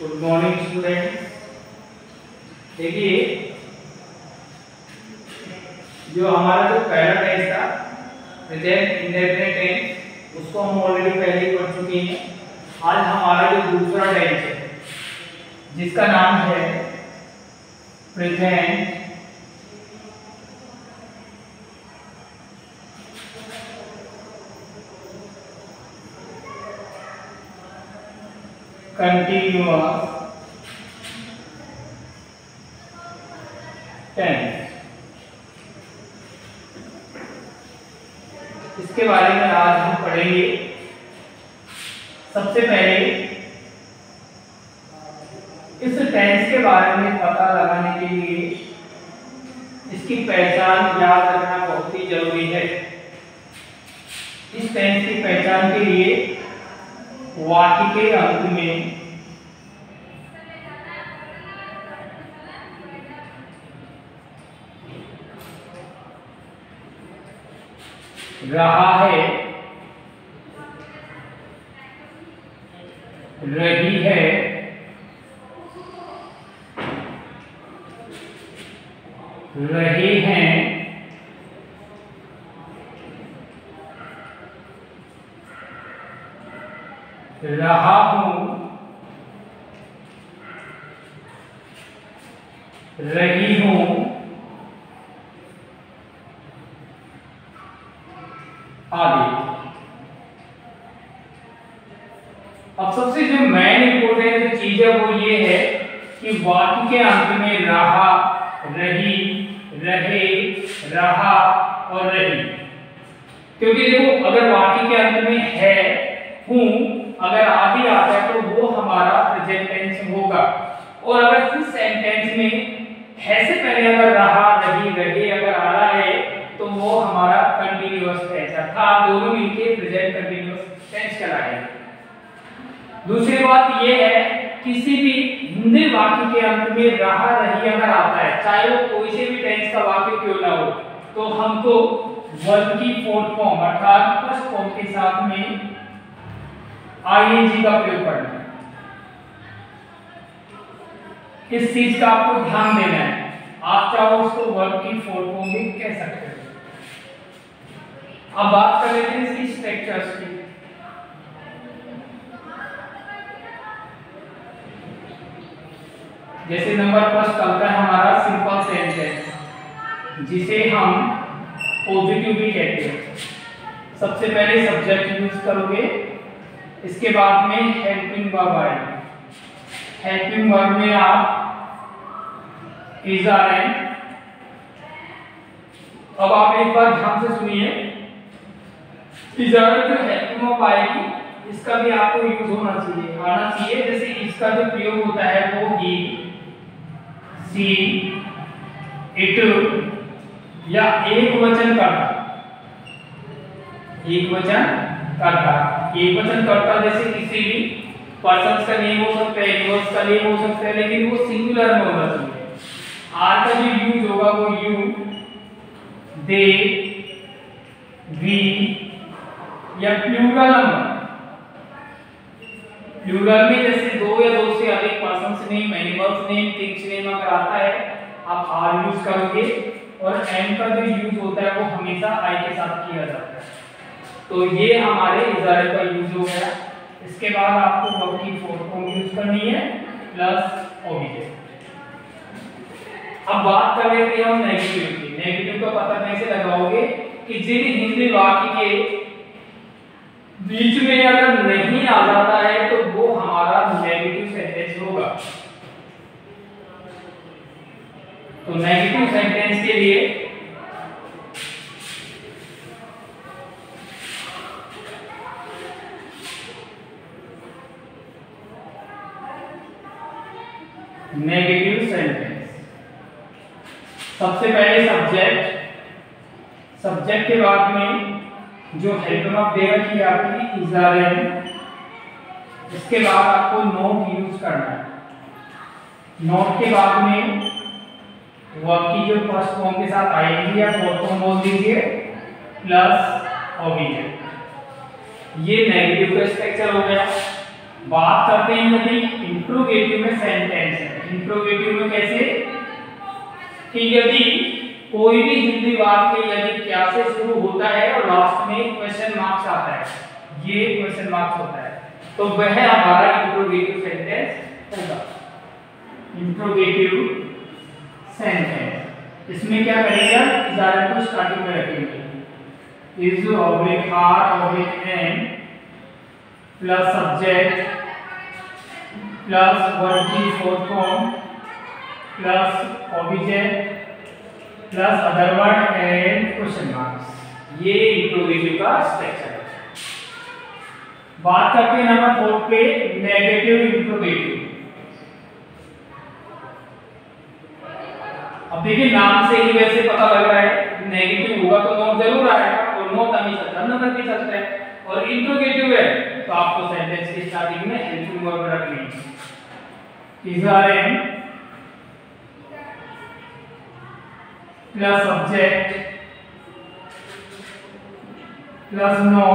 Good morning student देखिए, जो हमारा जो पहला टेस्ट था प्रेजेंट इंडेफिनिट टेंस उसको हम ऑलरेडी पहले ही पढ़ चुके हैं। आज हमारा जो दूसरा टेंस है, जिसका नाम है प्रेजेंट continuous. टेंस इसके बारे में आज हम पढ़ेंगे। सबसे पहले, इस टेंस के बारे में पता लगाने के लिए इसकी पहचान याद रखना बहुत ही ज़रूरी है। इस टेंस की पहचान के लिए वाक्य के अंत में रहा है रही है रहे हैं रहा हूँ। रही हूँ। आदि अब सबसे जो मेन इंपोर्टेंट चीज़ है वो ये है कि वाक्य के अंत में रहा, रही, रहे, रहा और रही। क्योंकि देखो, अगर वाक्य के अंत में है, हूँ अगर आदि आता है तो वो हमारा प्रेजेंट टेंस होगा। और अगर फिर सेंटेंस में है से पहले अगर रहा रही रहे अगर आ रहा है तो वो हमारा कंटीन्यूअस टेंस अर्थात दोनों मिलके प्रेजेंट कंटीन्यूअस टेंस कहलाएगा दूसरी बात ये है, किसी भी हिंदी वाक्य के अंत में रहा रही अगर आता है, चाहे वो कोई से भी टेंस का वाक्य क्यों ना हो तो हमको वर्ब की फोर्थ फॉर्म अर्थात फ़र्स्ट फॉर्म के साथ में आईएनजी का प्रयोग करना है। इस चीज़ का आपको ध्यान देना है? आप चाहो उसको वर्ब की फोर्थ फॉर्म भी कह सकते हो। अब बात कर लेते हैं इसकी स्ट्रक्चर्स की। जैसे नंबर फ़र्स्ट चलता है हमारा सिंपल सेंटेंस जिसे हम पॉजिटिव भी कहते हैं। सबसे पहले सब्जेक्ट यूज़ करोगे इसके बाद में हेल्पिंग वर्ब आएगा हेल्पिंग वर्ब में आप इज़ आर एन अब आप एक बार ध्यान से सुनिए। इज़ जो हेल्पिंग वर्ब आएगी, इसका भी आपको यूज़ होना चाहिए। आना चाहिए, जैसे इसका जो प्रयोग होता है वो ही सी इट या एक वचन करता एक वचन करता। एक वचन करता जैसे किसी भी पर्सन का नेम हो सकता है एनिमल्स का नेम हो सकता है लेकिन वो सिंगुलर में होना चाहिए। आर का जो यूज़ होगा वो यू दे वी या प्लूरल प्लूरल में जैसे दो या दो से अधिक persons name animals name things name अगर आता है, आप आर यूज़ करोगे और एम का जो यूज़ होता है वो हमेशा आई के साथ किया जाता है। तो ये हमारे इजारे का यूज़ हो गया। इसके बाद आपको वर्ब की फोर्थ फॉर्म यूज़ करनी है प्लस ओबीजे अब बात कर लेते हैं हम नेगेटिव की। नेगेटिव का पता कैसे लगाओगे कि जिन हिंदी वाक्य के बीच में अगर नहीं आ जाता है तो वो हमारा नेगेटिव सेंटेंस होगा। तो नेगेटिव सेंटेंस के लिए नेगेटिव सेंटेंस सबसे पहले सब्जेक्ट सब्जेक्ट के बाद में जो हेल्प ऑफ़ देगा कि आपकी इजारे इसके बाद आपको नोट यूज़ करना है। नोट के बाद में वर्ब की जो फ़र्स्ट फॉर्म के साथ आएगी, या फोर्थ फॉर्म बोल दीजिए प्लस ओबीजे ये नेगेटिव का स्ट्रक्चर हो गया। बात करते हैं यदि इंट्रोगेटिव में सेंटेंस है। इंट्रोगेटिव में कैसे? कि यदि कोई भी हिंदी वाक्य यदि क्या से शुरू होता है और लास्ट में क्वेश्चन मार्क्स आता है, ये क्वेश्चन मार्क्स होता है तो वह हमारा इंट्रोगेटिव सेंटेंस होगा। इंट्रोगेटिव सेंटेंस इसमें क्या करेगा ज़्यादा को स्टार्टिंग में रखेंगे। Is oblique are oblique am plus subject plus verb की fourth form plus object plus other word and question marks ये इंट्रोगेटिव का स्ट्रक्चर है। बात करते हैं नंबर फोर पे नेगेटिव इंट्रोगेटिव अब देखिए नाम से ही वैसे पता लग रहा है नेगेटिव होगा तो नोट ज़रूर आएगा और नोट हमेशा धन नंबर भी चलता है। और इंट्रोगेटिव है तो आपको सेंटेंस की स्टार्टिंग में हेल्पिंग वर्ब रखनी है। Is are am plus subject plus no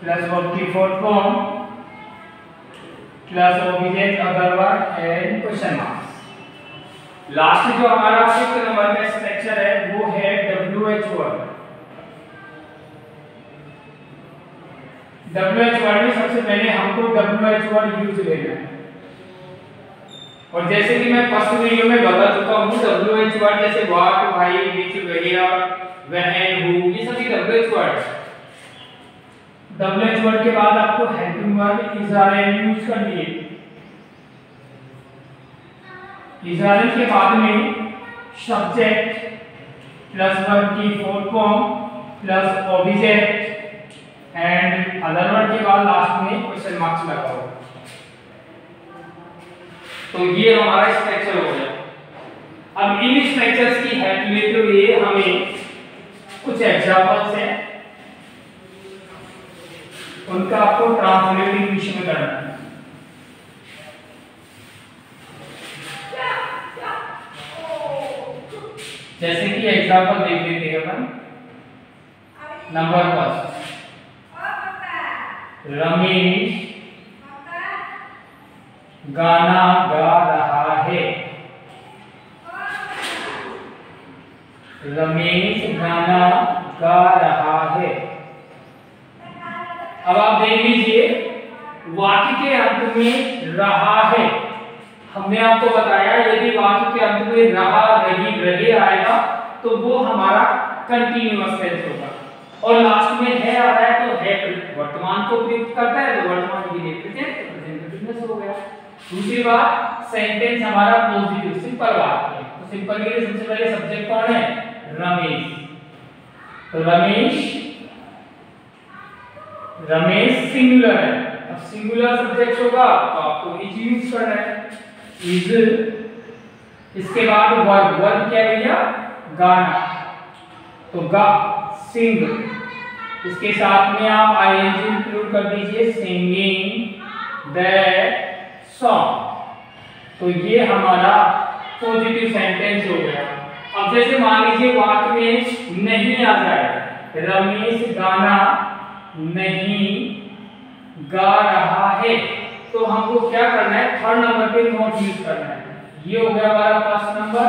plus की fourth form plus object other word and question marks last जो हमारा फिफ्थ नंबर का स्ट्रक्चर है, वो है W H word W H word में सबसे पहले हमको डब्ल्यू एच वर्ड यूज़ लेना है। और जैसे कि मैं फ़र्स्ट वीडियो में बता चुका हूँ डब्ल्यू एच वर्ड जैसे what why which where when who ये सभी W H word W H word के बाद आपको helping word is are am use करनी है। इजराइल के बाद में सब्जेक्ट प्लस वर्ब की fourth form plus object and other word के बाद लास्ट में क्वेश्चन मार्क्स लगा होगा तो ये हमारा स्ट्रक्चर हो गया। अब इन स्ट्रक्चर्स की हेल्प लेते हुए हमें कुछ एग्जांपल्स हैं। उनका आपको ट्रांसलेट इंग्लिश में करना है। जैसे कि एग्जांपल देख लेते हैं अपन। नंबर फ़र्स्ट रमेश गाना गा रहा है। रमेश गाना गा रहा है। अब आप देख लीजिए वाक्य के अंत में रहा है। हमने आपको बताया, यदि वाक्य के अंत में रहा रही, रहे आएगा तो वो हमारा कंटिन्यूअस टेंस होगा। और लास्ट में है आ रहा है तो है, वर्तमान को प्रयुक्त करता है तो वर्तमान के लिए प्रेजेंट प्रेजेंट कंटीन्यूअस हो गया। दूसरी बात सेंटेंस हमारा पॉजिटिव सिंपल वाक्य है। तो सिंपल के लिए सबसे पहले सब्जेक्ट कौन है? रमेश। तो रमेश रमेश सिंगुलर है। अब सिंगुलर सब्जेक्ट होगा तो आपको इज़ यूज़ करना है। इज़ इसके बाद वर्ब वर्ब क्या भैया? गाना। तो गा सिंग इसके साथ में आप आईएनजी इंक्लूड कर दीजिए सिंगिंग द सॉन्ग तो ये हमारा पॉजिटिव सेंटेंस हो गया। अब जैसे मान लीजिए वाक्य में नहीं आ जाए, रमेश गाना नहीं गा रहा है तो हमको क्या करना है? थर्ड नंबर पे नोट यूज़ करना है। ये हो गया हमारा फ़र्स्ट नंबर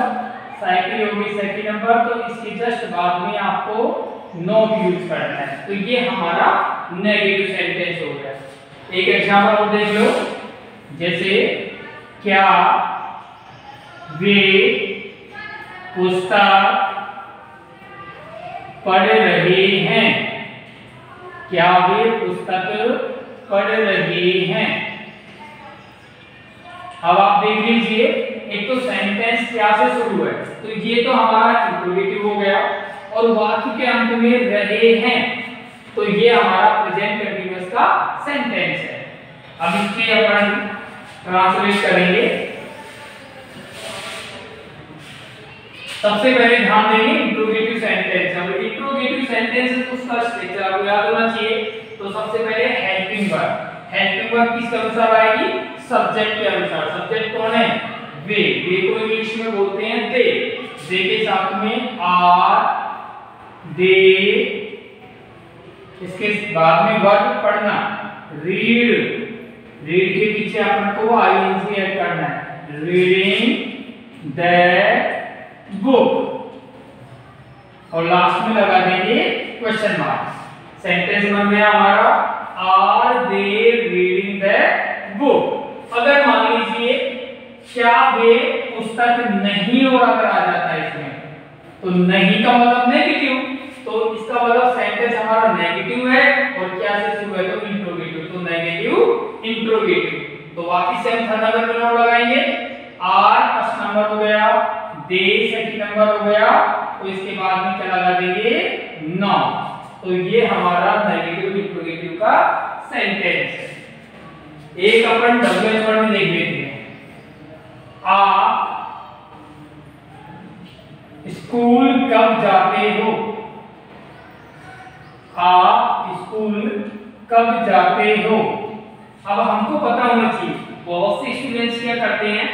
साइकिल होगी सेकंड नंबर तो इसके जस्ट बाद में आपको नोट यूज़ करना है। तो ये हमारा नेगेटिव सेंटेंस हो गया। एक एग्जांपल और देख लो। जैसे क्या वे पुस्तक पढ़ रहे हैं? क्या वे पुस्तक पढ़ रहे हैं? अब आप देख लीजिए, एक तो सेंटेंस क्या से शुरू है? तो ये तो हमारा इंट्रोगेटिव हो गया और वाक्य के अंत में रहे हैं। तो ये हमारा प्रेजेंट कंटीन्यूअस का सेंटेंस है। अब इसके अपन ट्रांसलेट करेंगे। सबसे पहले ध्यान देंगे इंट्रोगेटिव सेंटेंस अब इंट्रोगेटिव सेंटेंस उसका स्ट्रक्चर आपको याद होना चाहिए। तो सबसे पहले हेल्पिंग वर्ब हेल्पिंग वर्ब किस अनुसार आएगी? सब्जेक्ट के अनुसार। सब्जेक्ट कौन है? वे वे को इंग्लिश में बोलते हैं दे दे के साथ में आर दे इसके बाद में वर्ब पढ़ना। रीड रीड के पीछे अपन को आईएनजी ऐड करना है। रीडिंग द बुक और लास्ट में लगा देंगे क्वेश्चन मार्क सेंटेंस बन गया हमारा are they reading the book अगर मान लीजिए, क्या वे पुस्तक नहीं और अगर आ जाता है इसमें? तो नहीं का मतलब नेगेटिव तो इसका मतलब सेंटेंस हमारा नेगेटिव है और क्या से शुरू है तो इंट्रोगेटिव तो नेगेटिव इंट्रोगेटिव तो वापस से हम थर्ड नंबर पे नोट लगाएँगे आर फ़र्स्ट नंबर हो गया दे सेकंड नंबर हो गया तो इसके बाद में क्या लगा देंगे नो तो ये हमारा नेगेटिव इंट्रोगेटिव का सेंटेंस है एक अपन डब्ल्यू वर्ड में देख लेते हैं आप स्कूल कब जाते हो? आप स्कूल कब जाते हो? अब हमको पता होना चाहिए, बहुत से स्टूडेंट्स क्या करते हैं?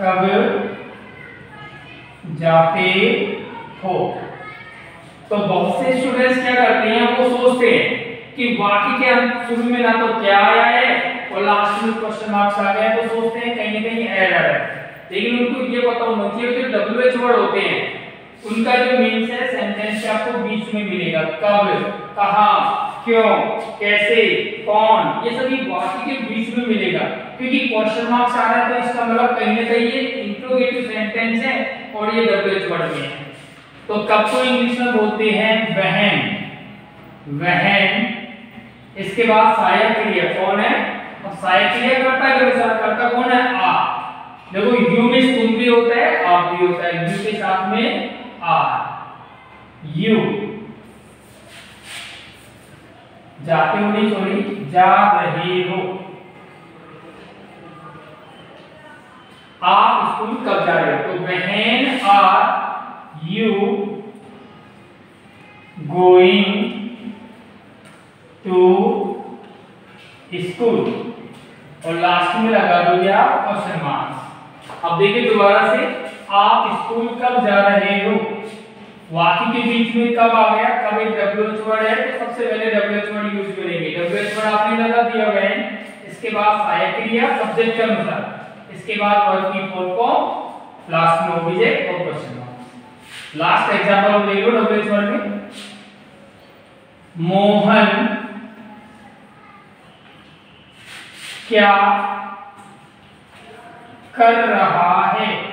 कब जाते हो? तो बहुत से स्टूडेंट्स क्या करते हैं, वो सोचते हैं कि वाक्य के अंत शुरू में ना तो क्या आया है, और लास्ट में क्वेश्चन मार्क्स आ गए तो सोचते हैं कहीं ना कहीं एरर है। लेकिन उनको ये पता होना चाहिए कि डब्ल्यू एच वर्ड होते हैं, उनका जो मीन्स है सेंटेंस आपको बीच में मिलेगा। कब, कहा, क्यों, कैसे, कौन, ये सभी वाक्य के बीच में मिलेगा। क्योंकि क्वेश्चन मार्क्स आ रहा है तो इसका मतलब कहीं ना कहीं ये इंट्रोगेटिव सेंटेंस है और ये डब्ल्यू एच वर्ड में है। तो कब को इंग्लिश में बोलते हैं? वहन। वहन। इसके बाद सहायक क्रिया, कौन है? और सहायक क्रिया करता है करता कौन है? आ। देखो यू में तुम भी होता है आप भी होता है। यू के साथ में आर यू जाते हो नहीं सॉरी जा रहे हो। आप स्कूल कब जा रहे हो? तो बहन are you going to school और लास्ट में लगा दो क्वेश्चन मार्क्स अब देखिए दोबारा से, आप स्कूल कब जा रहे हो? वाक्य के बीच में कब आ गया? कब एक डब्ल्यू एच वर्ड है? तो सबसे पहले डब्ल्यू एच वर्ड यूज़ करेंगे। डब्ल्यू एच वर्ड आपने लगा दिया हुआ है इसके बाद सहायक क्रिया सब्जेक्ट के अनुसार। इसके बाद वर्ब की फॉर्म लास्ट में ऑब्जेक्ट और क्वेश्चन लास्ट एग्जांपल ले लो डब्ल्यू एच वर्ड में। मोहन, क्या कर रहा है।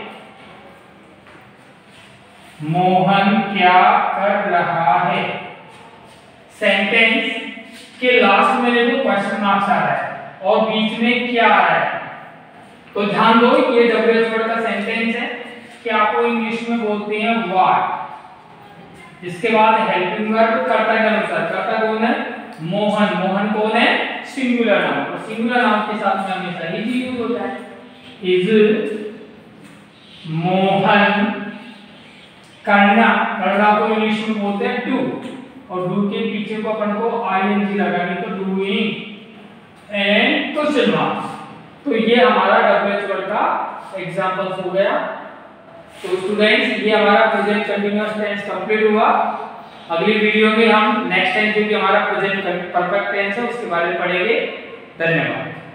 मोहन क्या कर रहा है? सेंटेंस के लास्ट में देखो क्वेश्चन मार्क्स आ रहा है और बीच में क्या आ रहा है? तो ध्यान दो, ये डब्ल्यू एच वर्ड का सेंटेंस है कि आपको इंग्लिश में बोलते हैं व्हाट इसके बाद हेल्पिंग वर्ब कर्ता के अनुसार, कर्ता कौन है? मोहन। मोहन कौन है? सिंगुलर नाउन और सिंगुलर नाउन के साथ में हमेशा ही यूज़ होता है। इज़ मोहन करना करना को इंग्लिश में बोलते हैं डू और डू के पीछे को अपन को आईएनजी लगाएँगे तो डूइंग एंड क्वेश्चन मार्क तो ये हमारा डब्ल्यूएच वर्ड का एग्जांपल्स हो गया तो स्टूडेंट्स ये हमारा प्रेजेंट कंटीन्यूअस टेंस कंप्लीट हुआ अगली वीडियो में हम नेक्स्ट टाइम जो कि हमारा प्रेजेंट परफेक्ट टेंस है उसके बारे में पढ़ेंगे धन्यवाद